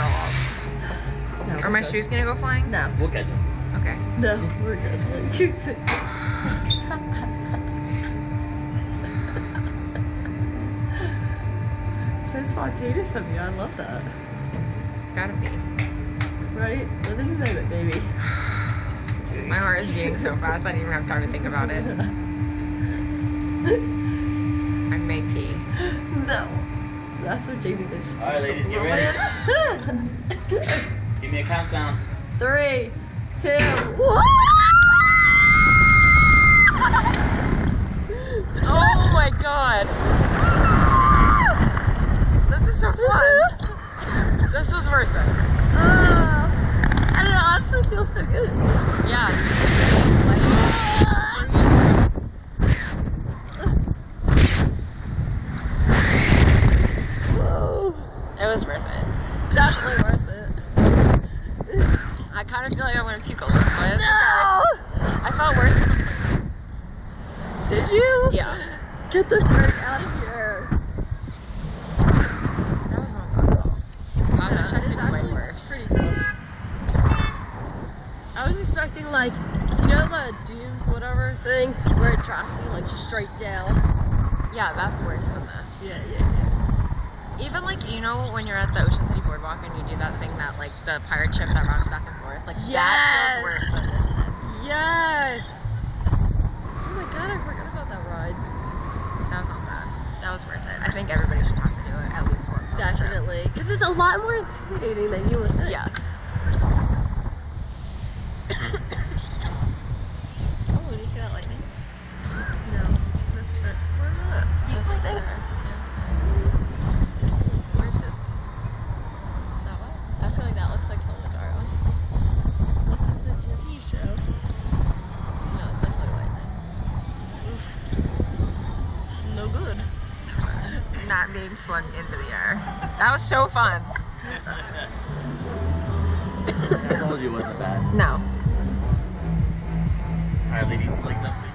I'm gonna throw up. No, Are we're my good. shoes gonna go flying? No, We'll catch them. Okay. no, we're good. so spontaneous of you. I love that. Gotta be. Right? Live in the moment, baby. My heart is beating so fast I don't even have time to think about it. I may pee. No. That's what Jamie did. All right, ladies, get ready. Give me a countdown. Three, two, one. Oh my god. This is so fun. This was worth it. Uh, and it honestly feels so good. Yeah. Whoa. It was worth it. Definitely worth it. I kind of feel like I want to puke a little bit. No! I felt worse. Did you? Yeah. Get the frick out of here. That was not bad though. I was Yeah, expecting way worse. pretty cool. I was expecting like, you know the dooms whatever thing where it drops you like straight down. Yeah, that's worse than this. Yeah, yeah. Even like you know when you're at the Ocean City Boardwalk and you do that thing that like the pirate ship that rocks back and forth, like that Yes. feels worse than this. Yes. Oh my god, I forgot about that ride. That was not bad. That was worth it. I think everybody should have to do it at least once. on the trip. Definitely, because it's a lot more intimidating than you would think. Yes. oh, did you see that lightning? No. This it. Where not? It's right there. Where's this? That one? I feel like that looks like Kilimanjaro. This is a Disney show. No, it's definitely lightning. No good. Not being flung into the air. That was so fun. I told you it wasn't bad. No. All right, ladies, legs up, please.